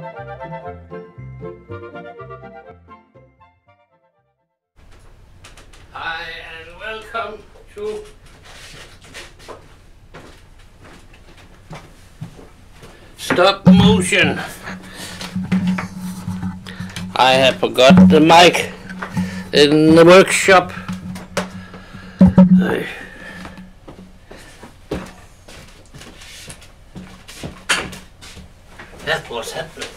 Hi and welcome to stop motion. I have forgot the mic in the workshop That was happening.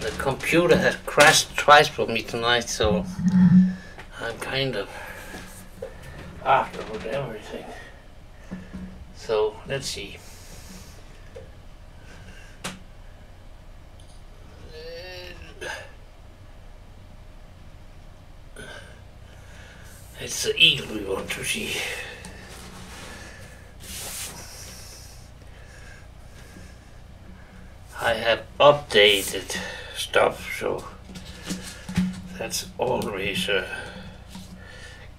The computer has crashed twice for me tonight, so I'm kind of after with everything. So let's see. It's the eagle we want to see. I have updated stuff, so that's always a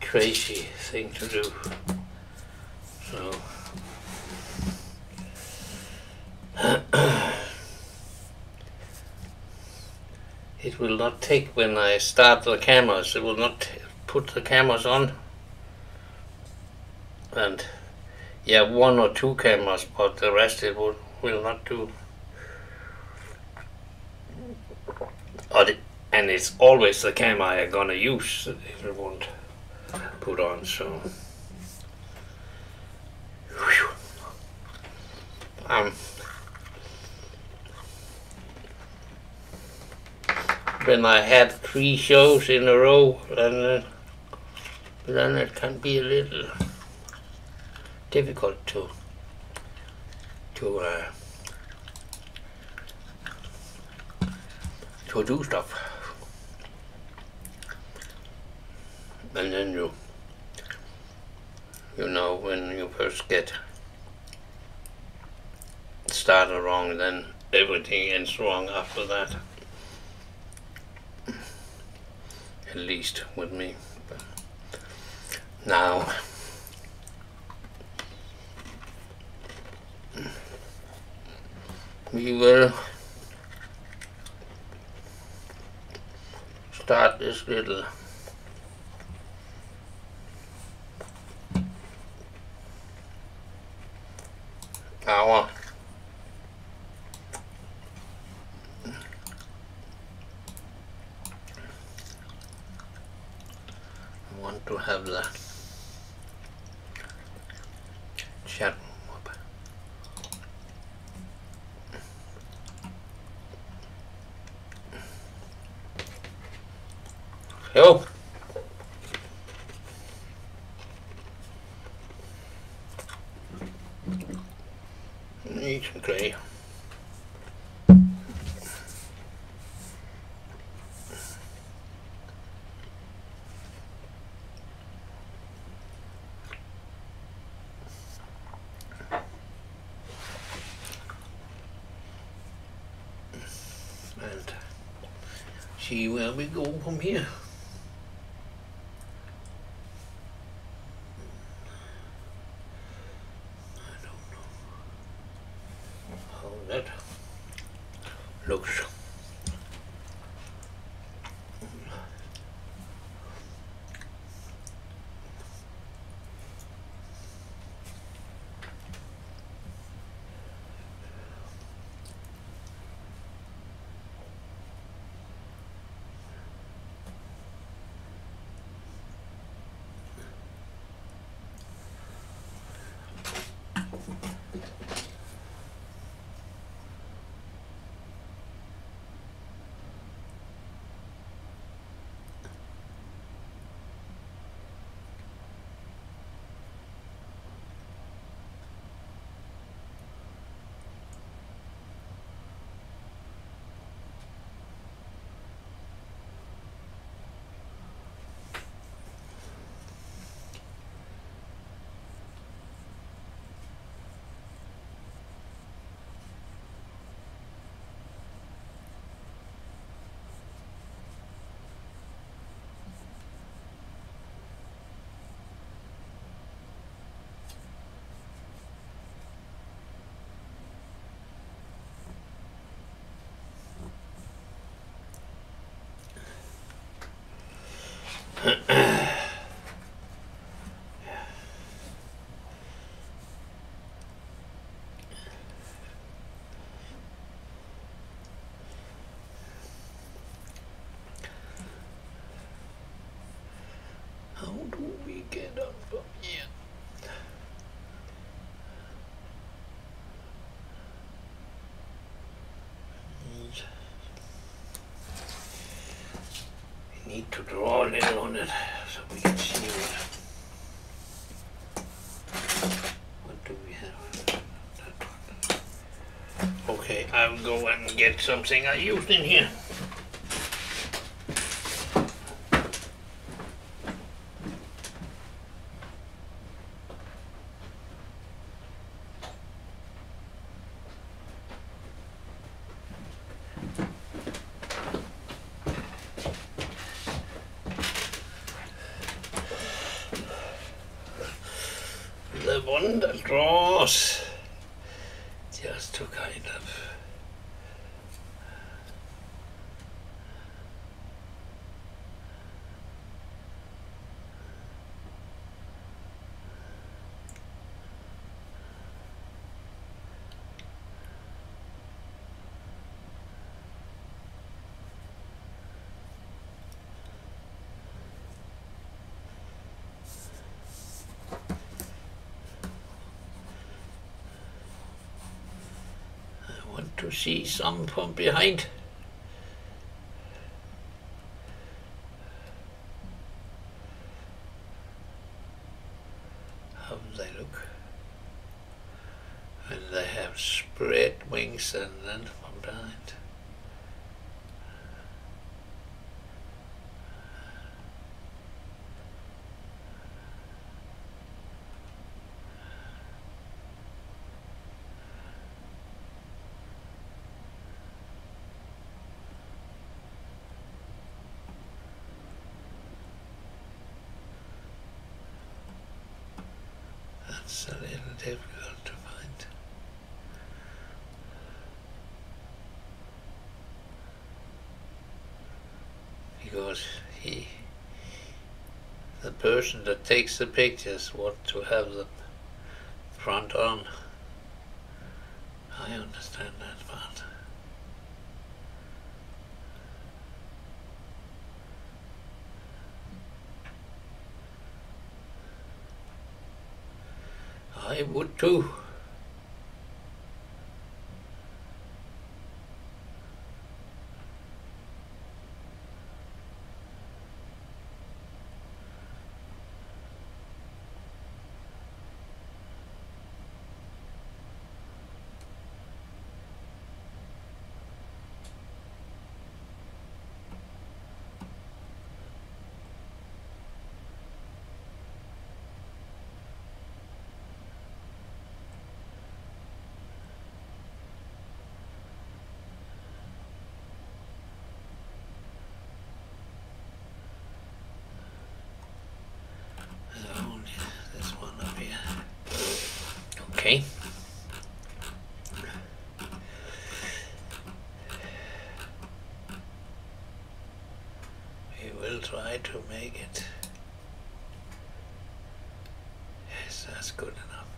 crazy thing to do. So it will not take when I start the cameras. It will not put the cameras on. And yeah, one or two cameras, but the rest it will, will not do. Or and it's always the camera I'm gonna use that won't put on. So, Whew. um, when I had three shows in a row, then uh, then it can be a little difficult to to uh, to do stuff. And then you you know when you first get started wrong then everything ends wrong after that. At least with me. But now we will start this little hour I want to have the chat room up. Jo. Niet oké. And see where we go from here. Ahem. need to draw a little on it so we can see what. What do we have? Okay, I'll go and get something I used in here. the one that draws just to kind of I want see some from behind. How do they look? And they have spread wings and then from behind. That's a little difficult to find. Because he, the person that takes the pictures, want to have them front on. I understand that part. I would too. Only this one up here. Okay. We will try to make it. Yes, that's good enough.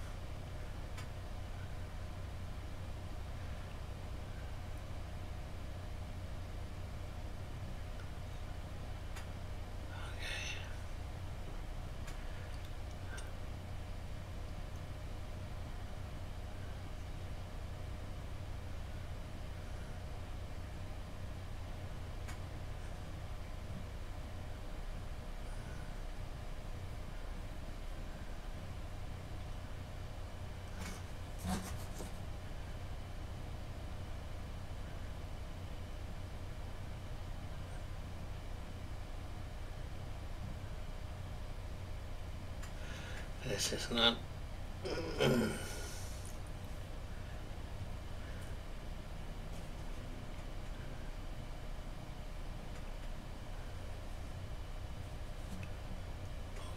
This is not.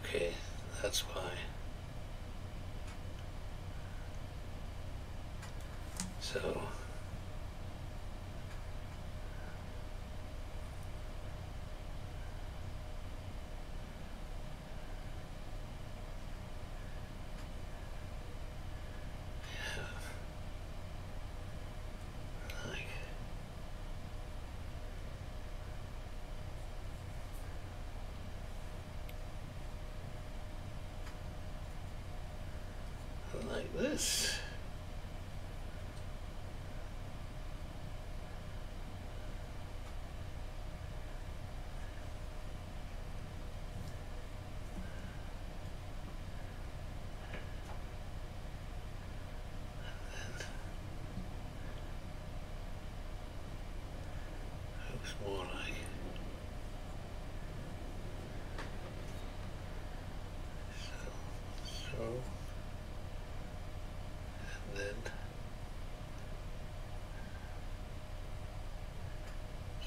okay, that's why. So. This. Looks more like so, so, and then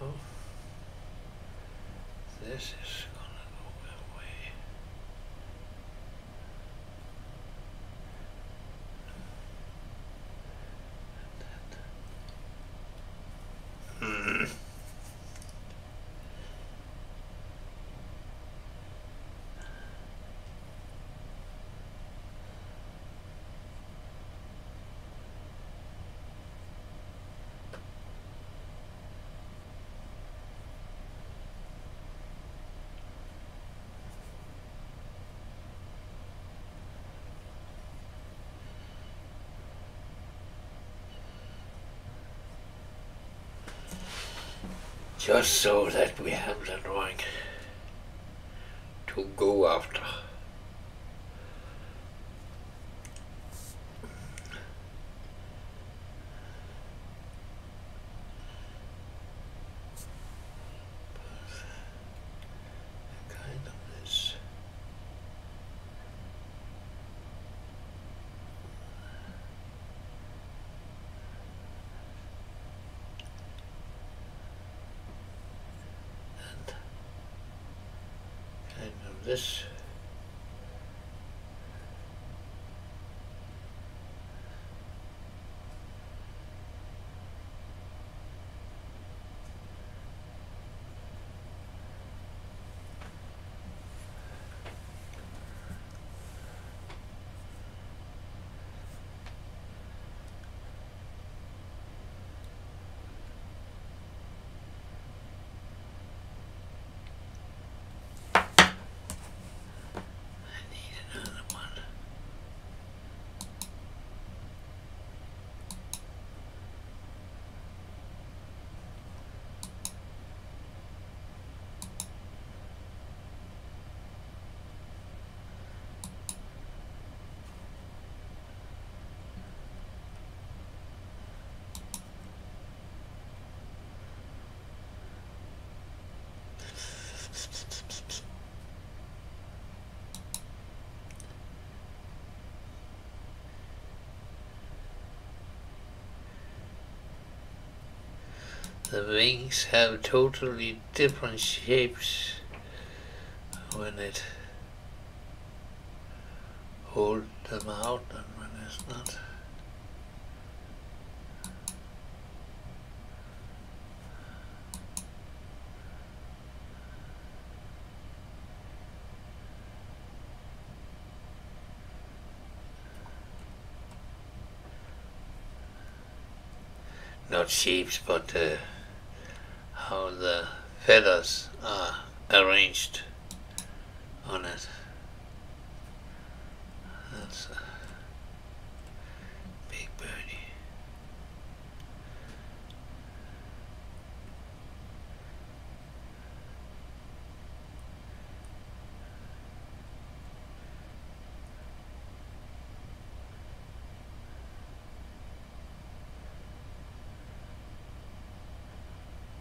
This is gonna go away. Hmm. Just so that we have the drawing to go after. Kind of this. and kind of this. I need another one. The wings have totally different shapes when it hold them out and when it's not. Not shapes, but uh, how the feathers are arranged on it. That's uh, a big birdie.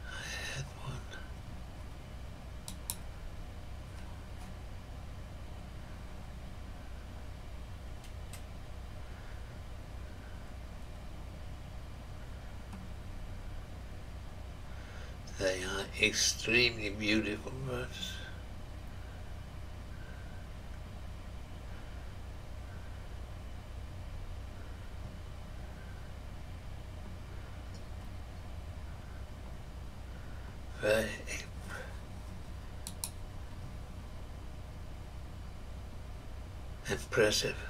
I had one. They are extremely beautiful birds. Very impressive.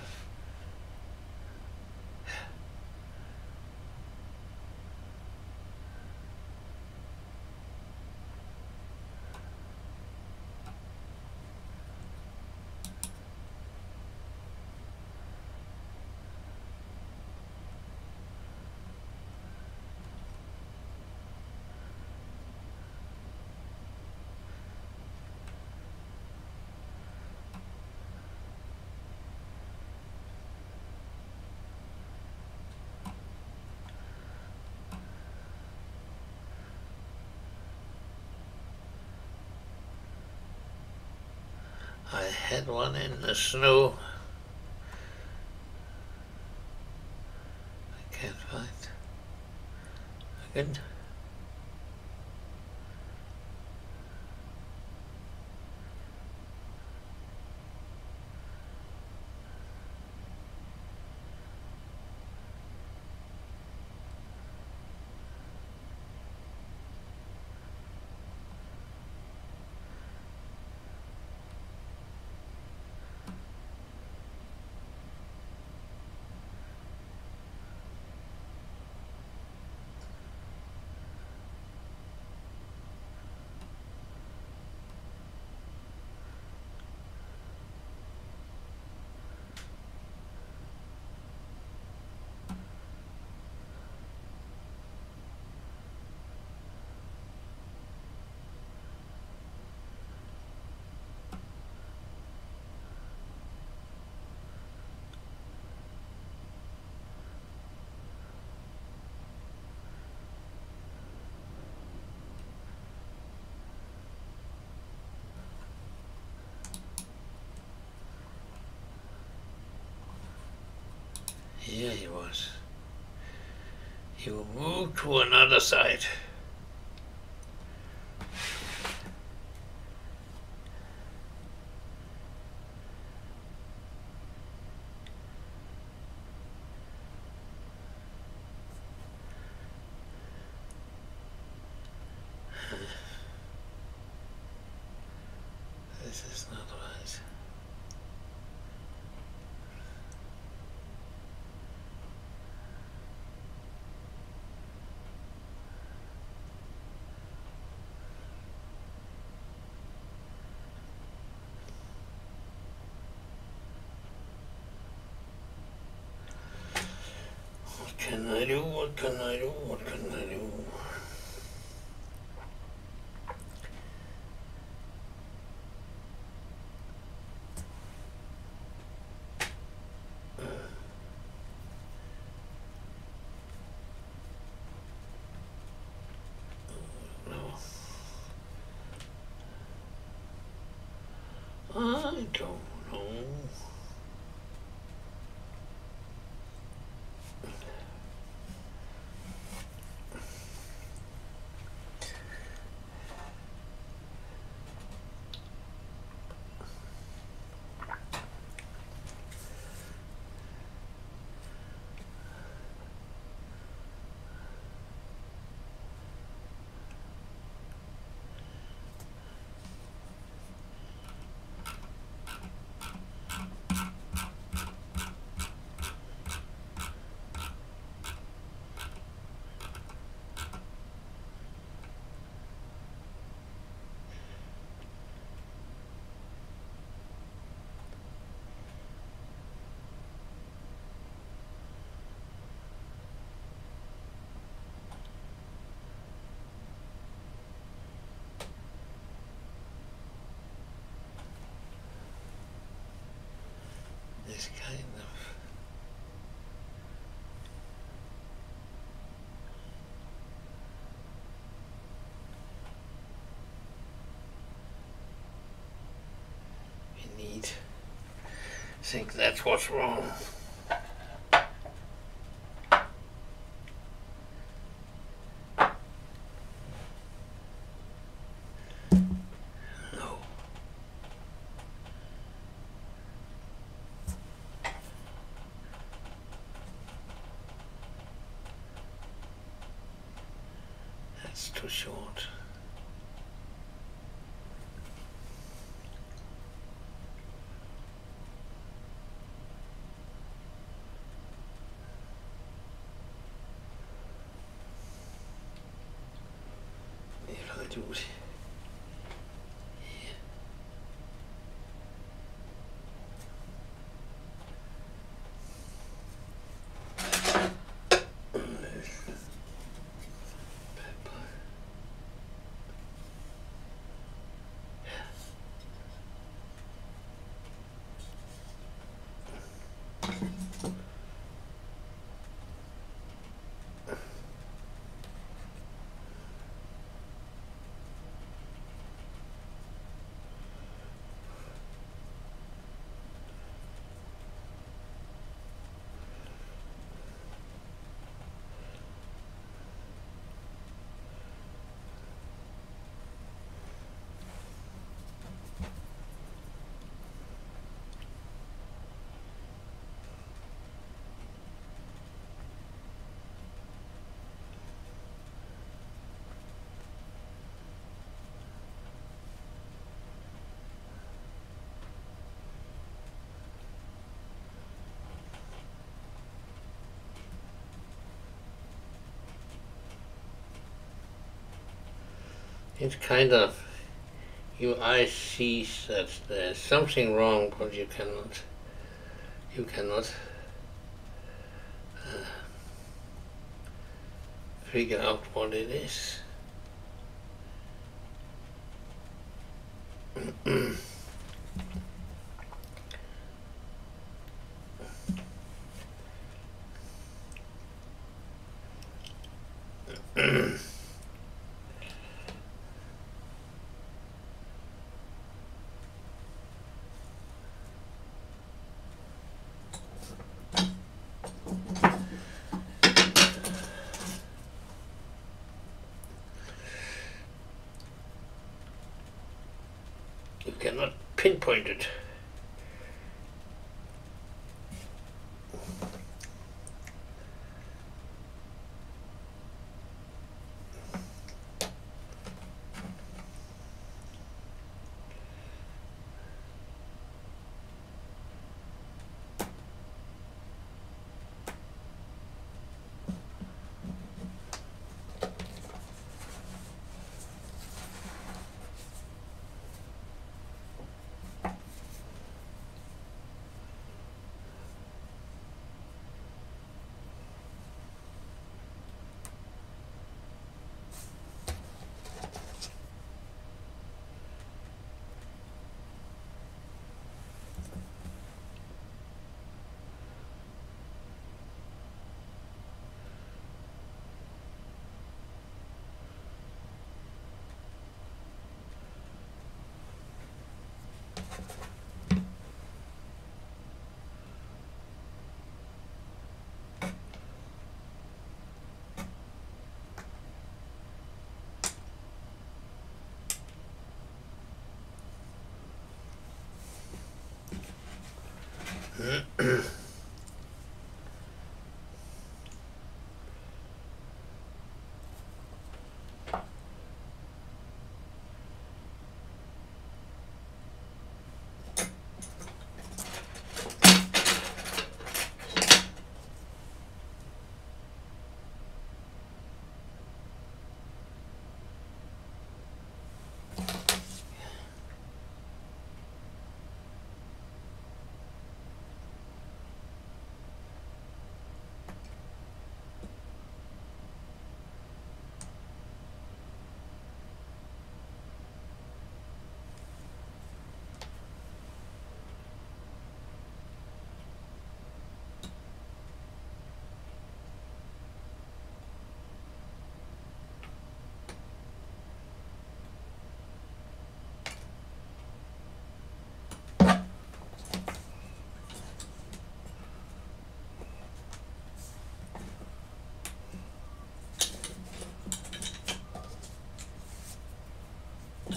I had one in the snow. I can't find. Again. Here he was. He will move to another side. This is not right. What can I do? What can I do? What can I do? I don't know. This kind of need think that's what's wrong. It's kind of your eye see that there's something wrong, but you cannot you cannot uh, figure out what it is. you cannot Mm-hmm.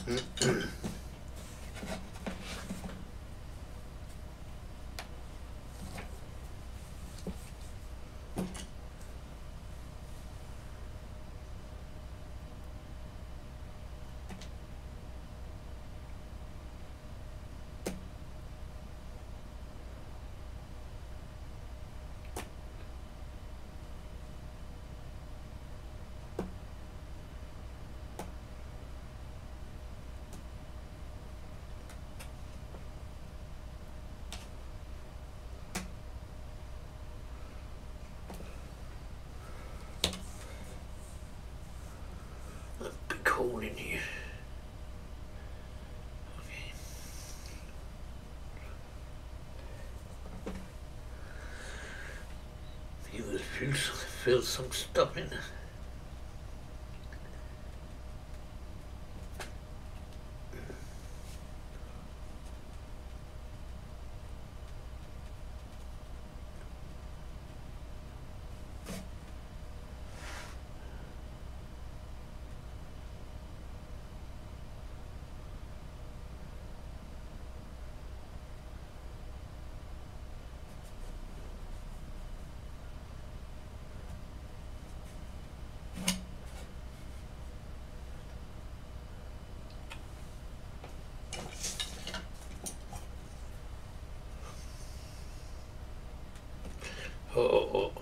嗯。Pinpoint in here. Okay. Feel it fills, fills some stuff in. Oh,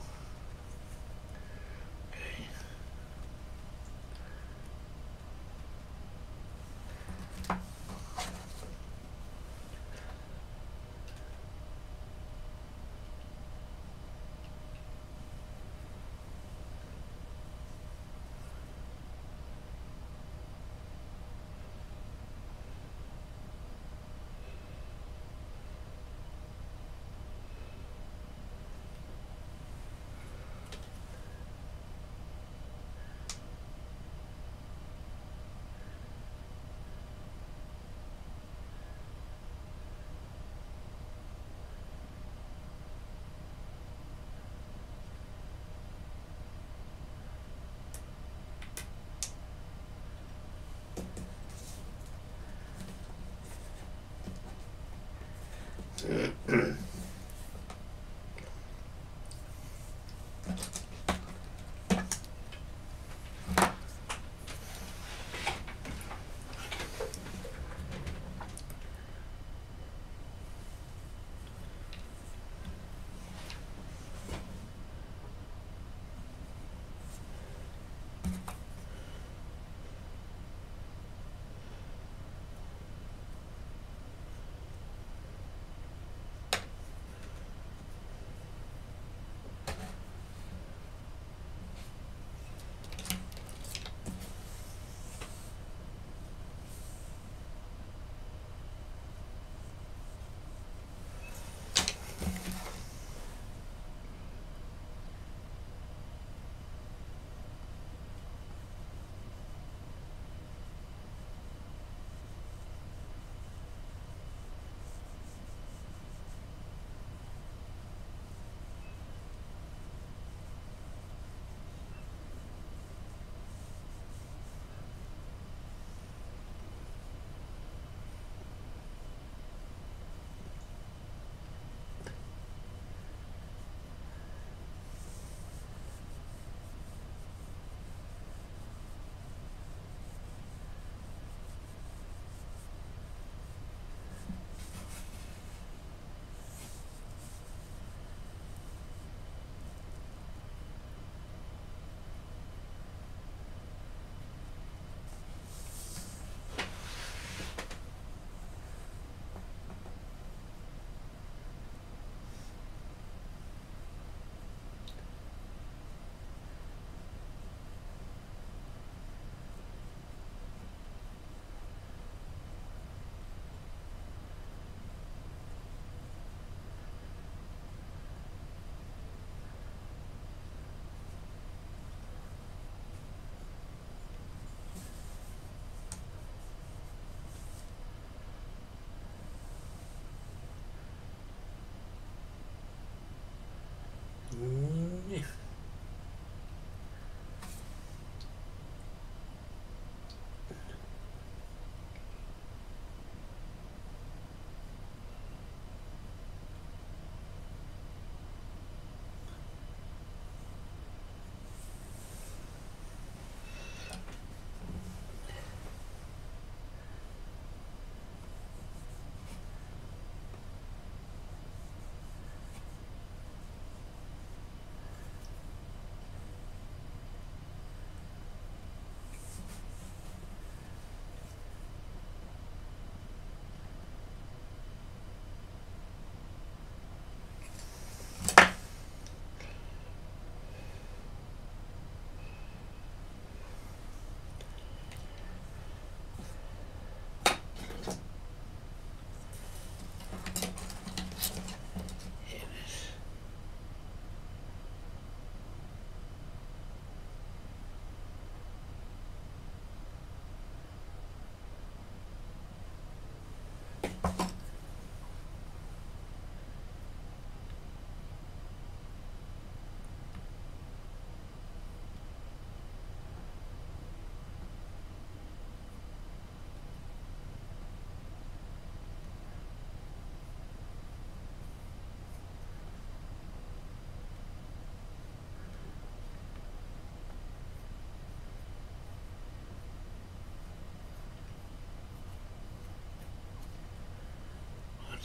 Mm-hmm.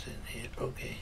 in here. Okay.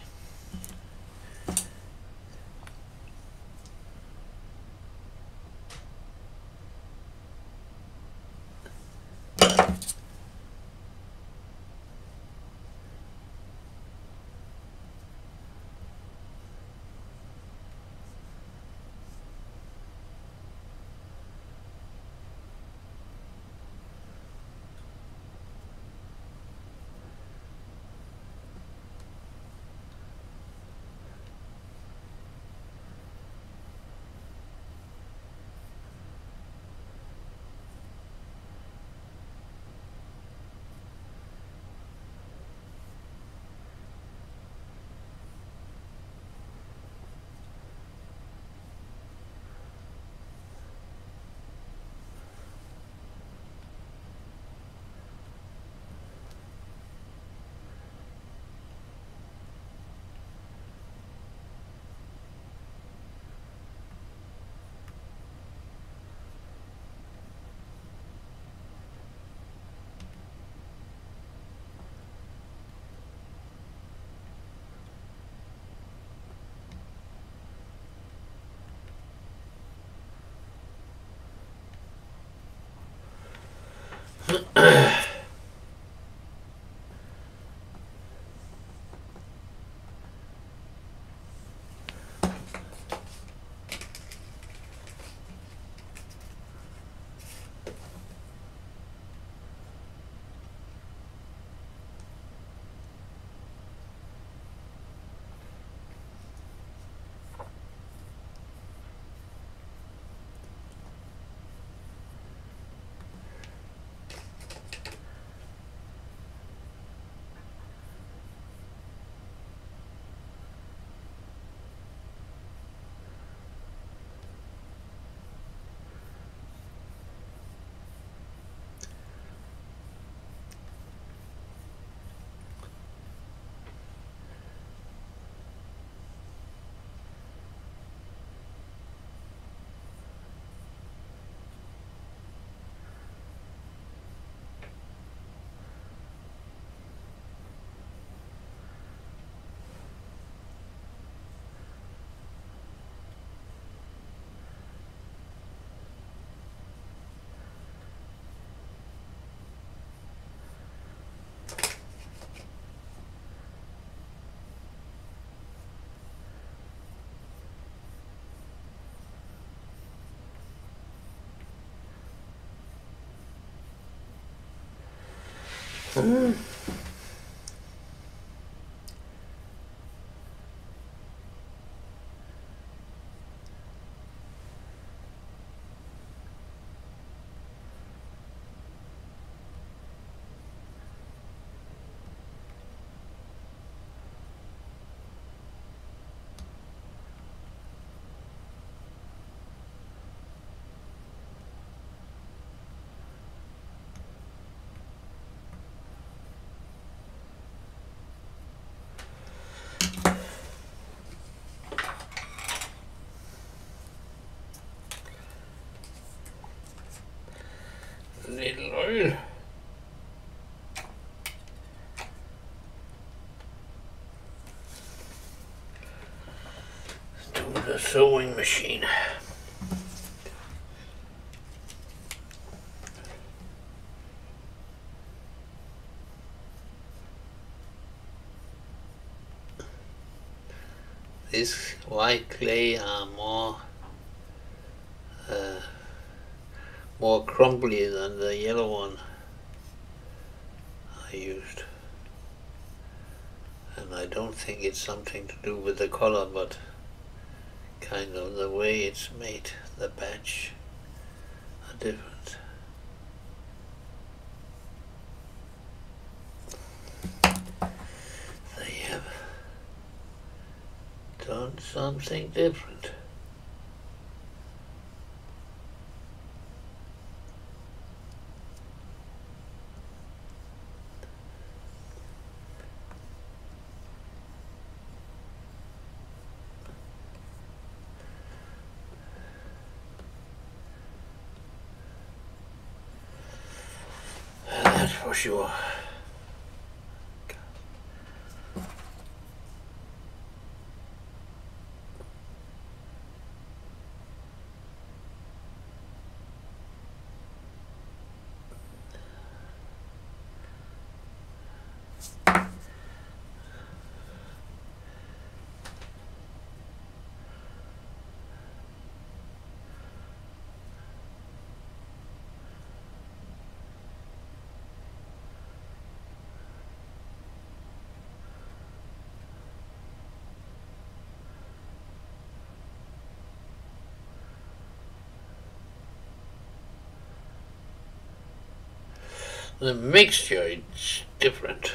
Huh? 嗯。Oil. To the sewing machine. This white clay are more uh, more crumbly than the yellow one I used. And I don't think it's something to do with the color, but kind of the way it's made, the batch are different. They have done something different. That's for sure. The mixture it's different.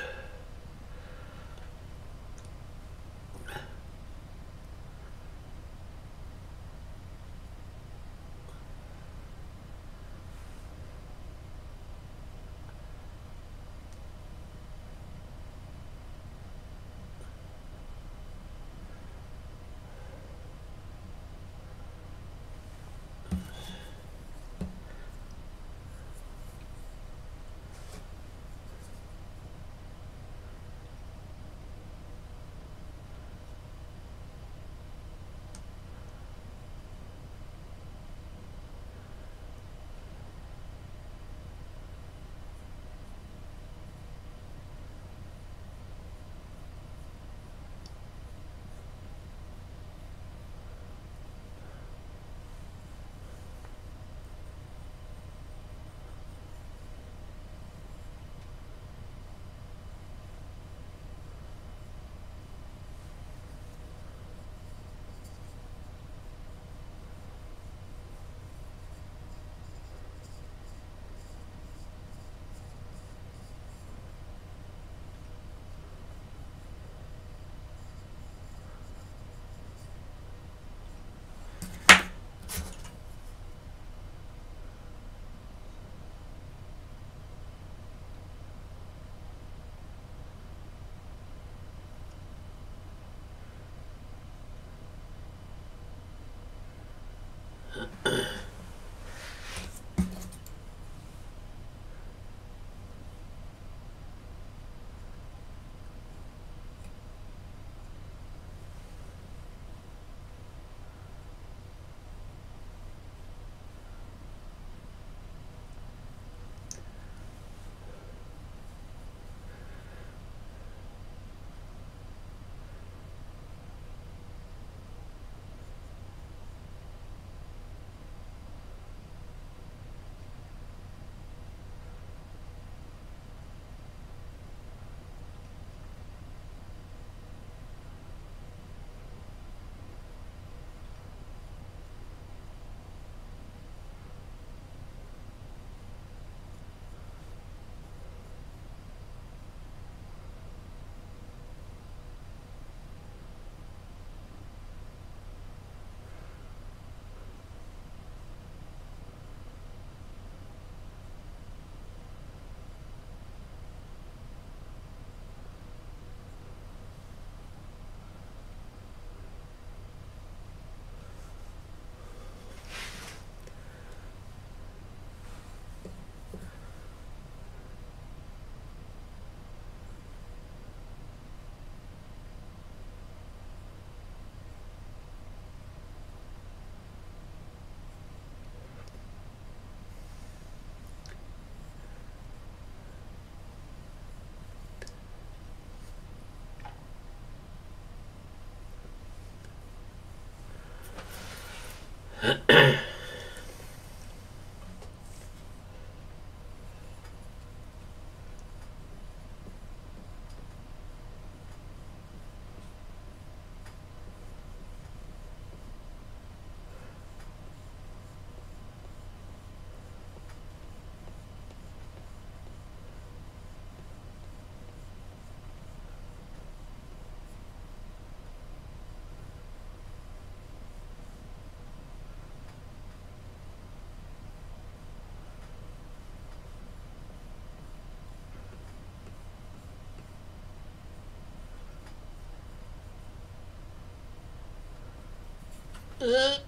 Huh? Uh.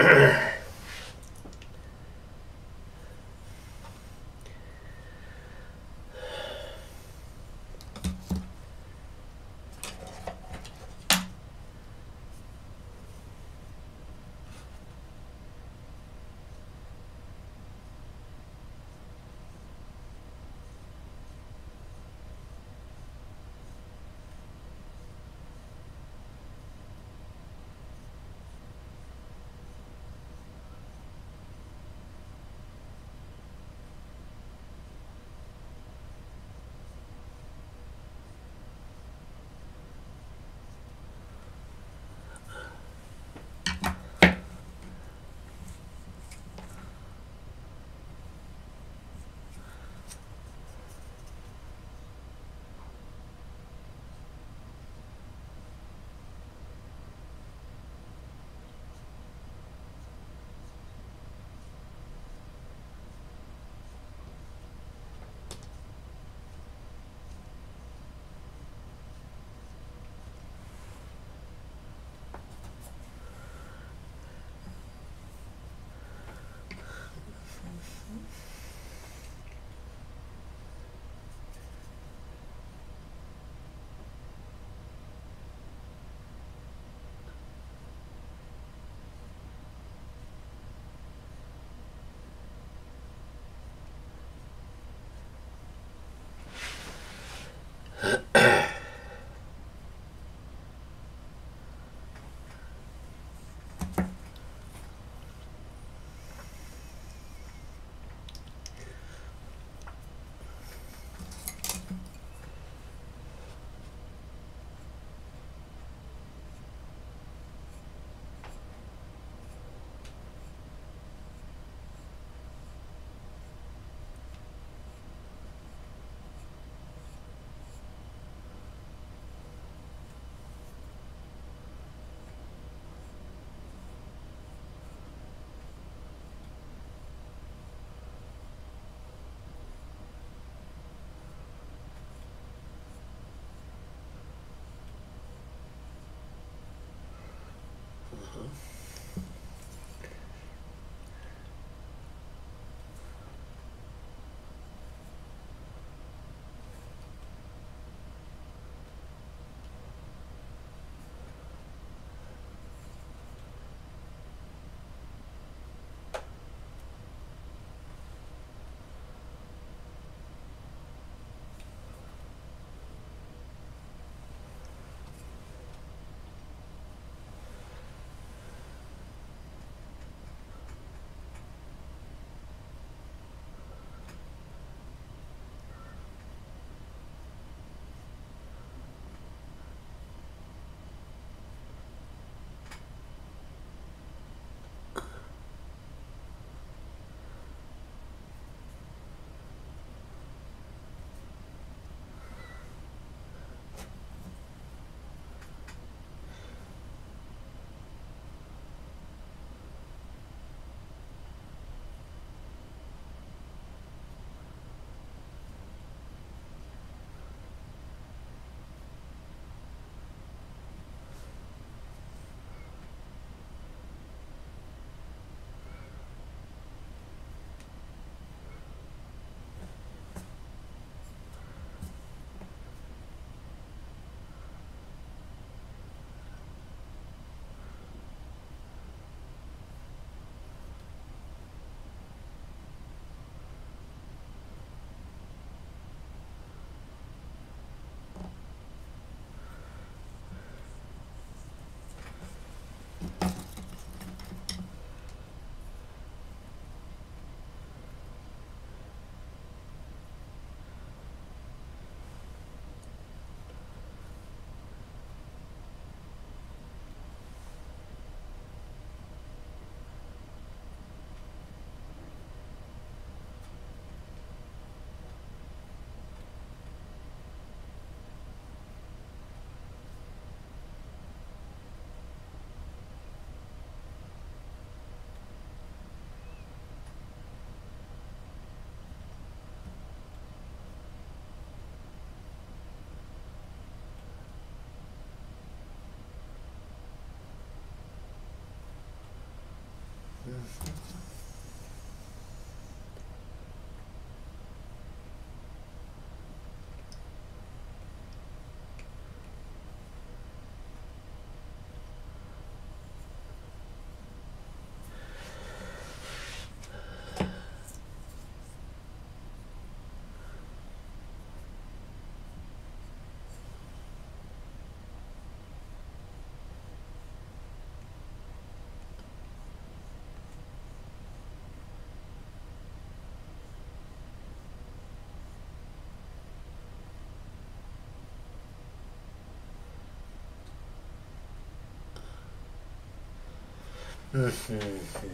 Mm-hmm.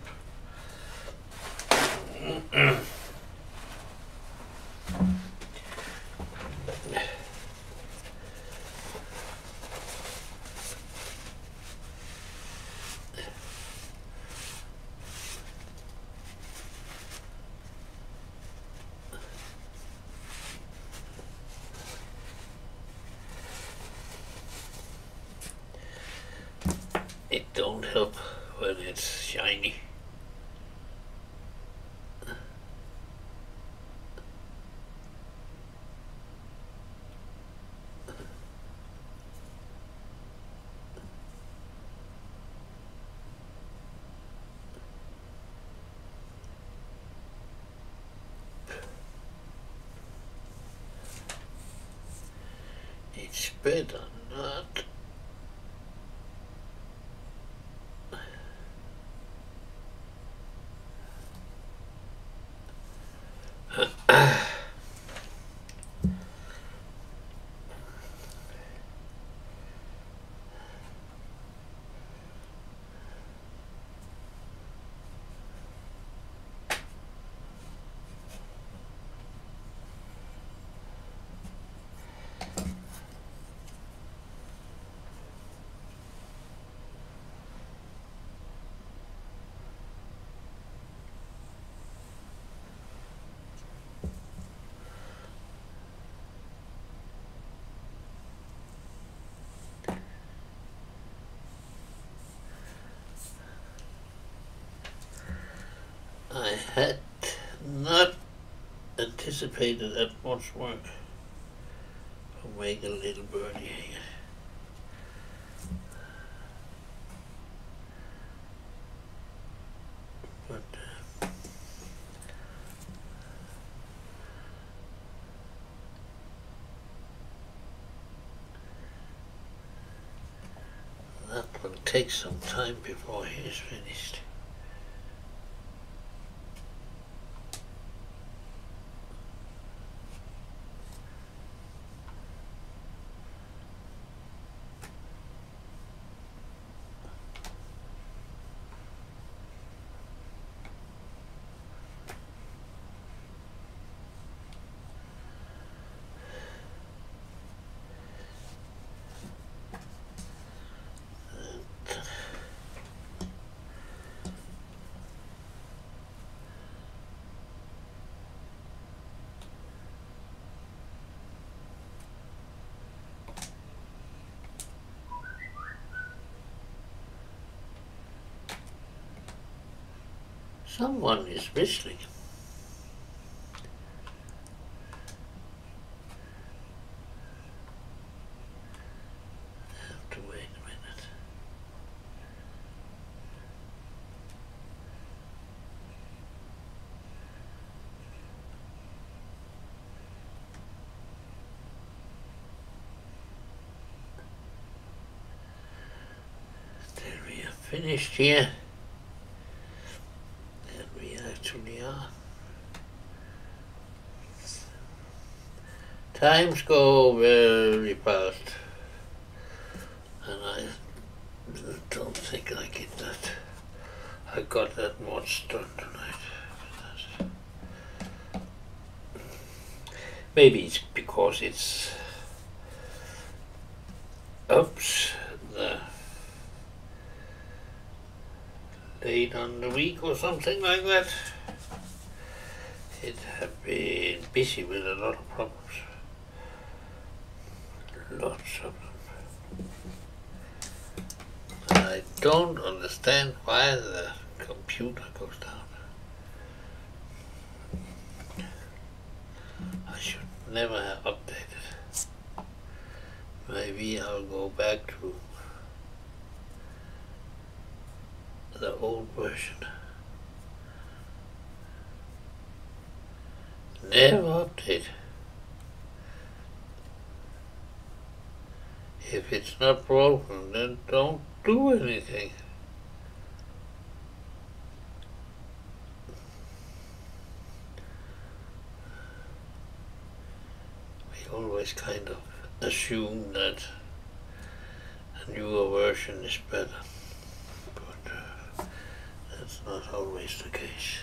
it's. Better not. I had not anticipated that much work to make a little birdie here. But uh, that will take some time before he is finished. Someone is whistling. Have to wait a minute. We are finished here. There we actually are. Times go very fast. And I don't think I get that. I got that much done tonight. Maybe it's because it's oops the late on the week or something like that. It had been busy with a lot of problems. Lots of them. And I don't understand why the computer goes down. I should never have updated. Maybe I'll go back to the old version. Never update. If it's not broken, then don't do anything. We always kind of assume that a newer version is better, but uh, that's not always the case.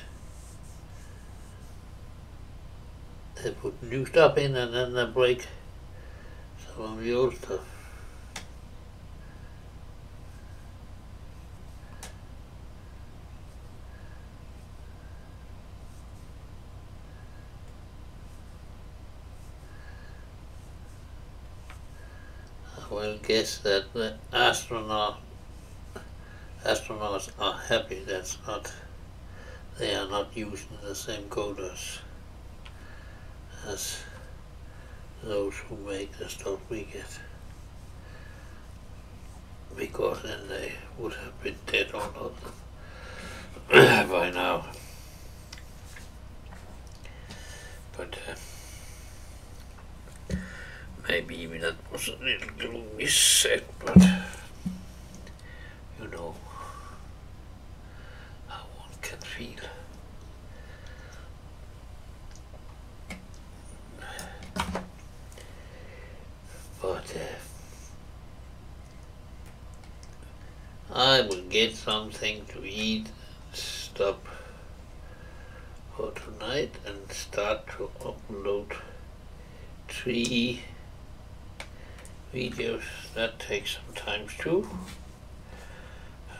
They put new stuff in and then they break some of the old stuff. I will guess that the astronaut astronauts are happy that's not they are not using the same coders as those who make the stuff we get. Because then they would have been dead of them by now. But uh, maybe even that was a little set, but you know how one can feel. But uh, I will get something to eat, stop for tonight and start to upload three videos. That takes some time too.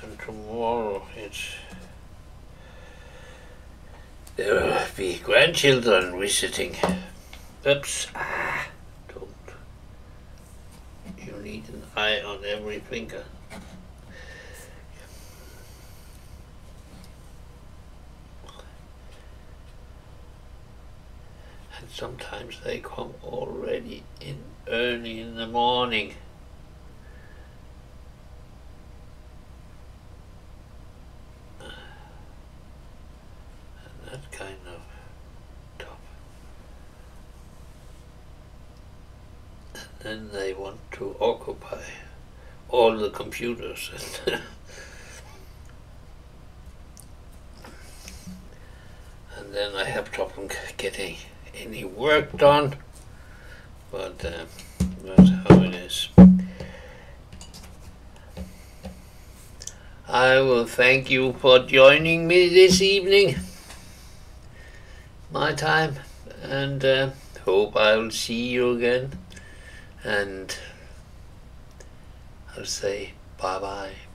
And tomorrow it's there will be grandchildren visiting. Oops. Ah, don't. You need an eye on every finger. And sometimes they come already in early in the morning. And that kind of tough. And then they want to occupy all the computers. and then I have trouble getting any work done. But uh, that's how it is. I will thank you for joining me this evening, my time, and uh, hope I'll see you again. And I'll say bye bye.